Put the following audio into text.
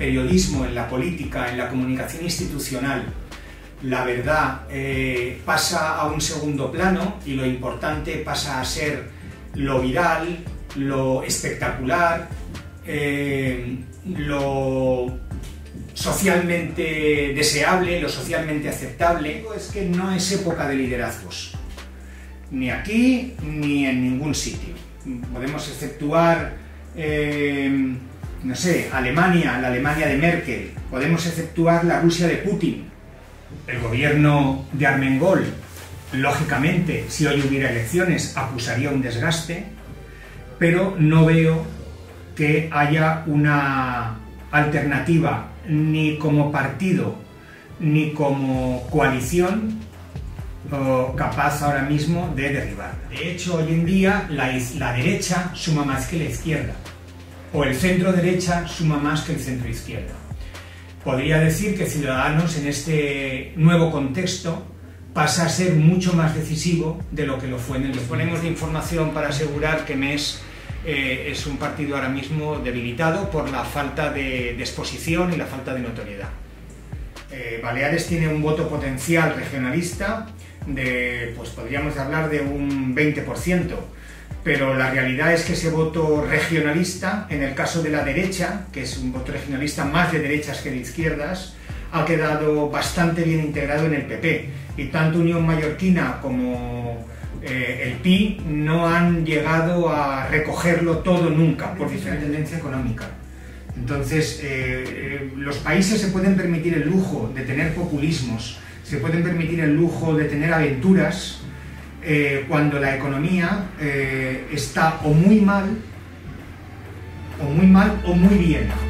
periodismo, en la política, en la comunicación institucional, la verdad eh, pasa a un segundo plano y lo importante pasa a ser lo viral, lo espectacular, eh, lo socialmente deseable, lo socialmente aceptable, es que no es época de liderazgos, ni aquí ni en ningún sitio. Podemos exceptuar, eh, no sé, Alemania, la Alemania de Merkel, podemos exceptuar la Rusia de Putin, el gobierno de Armengol, lógicamente, si hoy hubiera elecciones, acusaría un desgaste, pero no veo que haya una alternativa ni como partido ni como coalición capaz ahora mismo de derribarla. De hecho, hoy en día la, la derecha suma más que la izquierda, o el centro derecha suma más que el centro izquierda. Podría decir que Ciudadanos en este nuevo contexto pasa a ser mucho más decisivo de lo que lo fue en el... Disponemos de información para asegurar que MES eh, es un partido ahora mismo debilitado por la falta de, exposición y la falta de notoriedad. Eh, Baleares tiene un voto potencial regionalista de, pues podríamos hablar de un 20%, pero la realidad es que ese voto regionalista, en el caso de la derecha, que es un voto regionalista más de derechas que de izquierdas, ha quedado bastante bien integrado en el PP. Y tanto Unión Mallorquina como eh, el PI no han llegado a recogerlo todo nunca por diferente tendencia económica. Entonces, eh, eh, los países se pueden permitir el lujo de tener populismos, se pueden permitir el lujo de tener aventuras, eh, cuando la economía eh, está o muy mal, o muy mal, o muy bien.